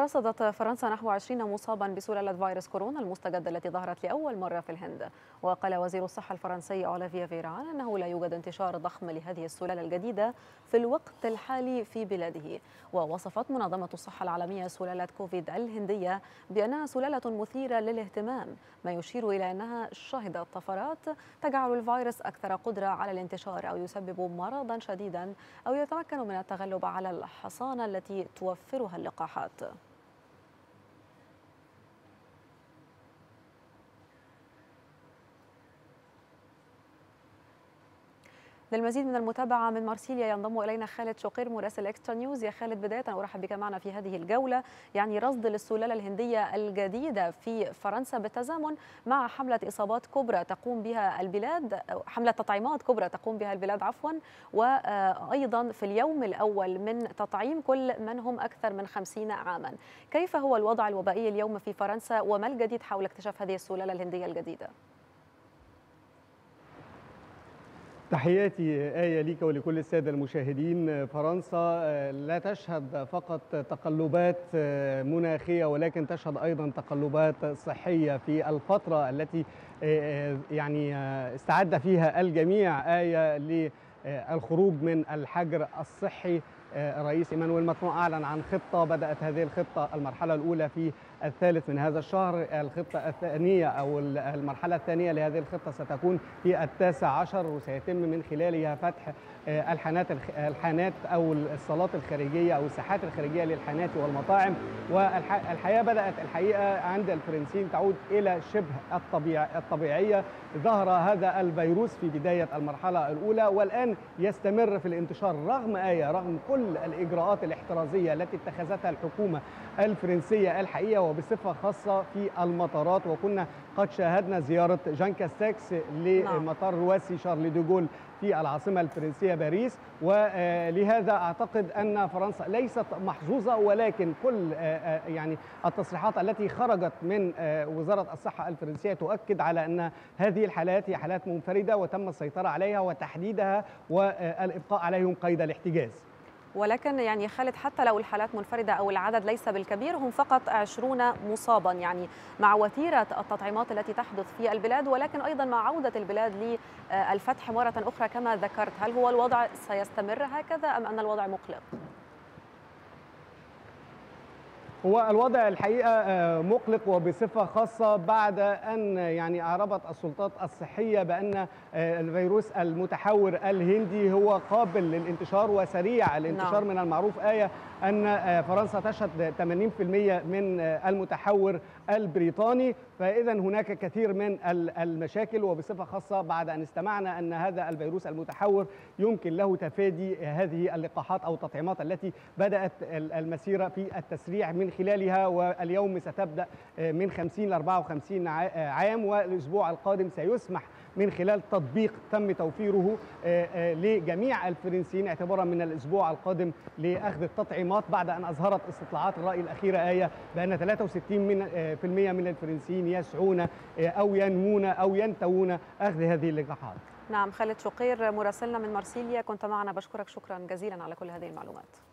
رصدت فرنسا نحو 20 مصابا بسلالة فيروس كورونا المستجد التي ظهرت لأول مرة في الهند. وقال وزير الصحة الفرنسي أولافيا فيران أنه لا يوجد انتشار ضخم لهذه السلالة الجديدة في الوقت الحالي في بلاده. ووصفت منظمة الصحة العالمية سلالة كوفيد الهندية بأنها سلالة مثيرة للاهتمام ما يشير إلى أنها شهدت طفرات تجعل الفيروس أكثر قدرة على الانتشار أو يسبب مرضا شديدا أو يتمكن من التغلب على الحصانة التي توفرها اللقاحات. للمزيد من المتابعة من مارسيليا ينضم إلينا خالد شقير مراسل إكسترا نيوز يا خالد بداية أرحب بك معنا في هذه الجولة يعني رصد للسلالة الهندية الجديدة في فرنسا بالتزامن مع حملة إصابات كبرى تقوم بها البلاد حملة تطعيمات كبرى تقوم بها البلاد عفوا وأيضا في اليوم الأول من تطعيم كل من هم أكثر من خمسين عاما كيف هو الوضع الوبائي اليوم في فرنسا وما الجديد حول اكتشاف هذه السلالة الهندية الجديدة؟ تحياتي آية ليك ولكل السادة المشاهدين. فرنسا لا تشهد فقط تقلبات مناخية ولكن تشهد أيضا تقلبات صحية في الفترة التي يعني استعد فيها الجميع. آية للخروج من الحجر الصحي. الرئيس إيمانويل ماكرون أعلن عن خطة بدأت هذه الخطة المرحلة الأولى في الثالث من هذا الشهر. الخطة الثانية أو المرحلة الثانية لهذه الخطة ستكون في التاسع عشر وسيتم من خلالها فتح الحانات الحانات أو الصالات الخارجية أو الساحات الخارجية للحانات والمطاعم. والحياة بدأت الحقيقة عند الفرنسيين تعود إلى شبه الطبيع الطبيعية. ظهر هذا الفيروس في بداية المرحلة الأولى والآن يستمر في الانتشار. رغم آية رغم كل كل الإجراءات الاحترازية التي اتخذتها الحكومة الفرنسية الحقيقة وبصفة خاصة في المطارات. وكنا قد شاهدنا زيارة جان كاستكس لمطار رواسي شارل دوغول في العاصمة الفرنسية باريس. ولهذا أعتقد أن فرنسا ليست محظوظة ولكن كل يعني التصريحات التي خرجت من وزارة الصحة الفرنسية تؤكد على أن هذه الحالات هي حالات منفردة وتم السيطرة عليها وتحديدها والإبقاء عليهم قيد الاحتجاز. ولكن يعني خالد حتى لو الحالات منفردة أو العدد ليس بالكبير هم فقط 20 مصابا يعني مع وتيرة التطعيمات التي تحدث في البلاد ولكن أيضا مع عودة البلاد للفتح مرة أخرى كما ذكرت هل هو الوضع سيستمر هكذا أم أن الوضع مقلق؟ هو الوضع الحقيقة مقلق وبصفة خاصة بعد أن يعني أعربت السلطات الصحية بأن الفيروس المتحور الهندي هو قابل للانتشار وسريع الانتشار نعم. من المعروف آية أن فرنسا تشهد 80% من المتحور البريطاني فإذا هناك كثير من المشاكل وبصفة خاصة بعد أن استمعنا أن هذا الفيروس المتحور يمكن له تفادي هذه اللقاحات أو التطعيمات التي بدأت المسيرة في التسريع من خلالها واليوم ستبدأ من 50 ل 54 عام والأسبوع القادم سيسمح من خلال تطبيق تم توفيره لجميع الفرنسيين اعتبارا من الأسبوع القادم لأخذ التطعيمات بعد أن أظهرت استطلاعات الرأي الأخيرة آية بأن 63 من من الفرنسيين يسعون أو ينمون أو ينتوون أخذ هذه اللقاحات. نعم خالد شقير مراسلنا من مرسيليا كنت معنا بشكرك شكرا جزيلا على كل هذه المعلومات.